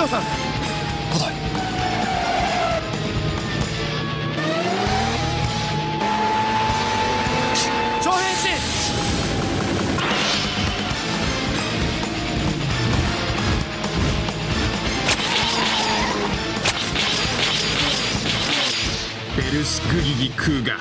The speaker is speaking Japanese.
潮さん。古代超変身ベルスクギギクーガ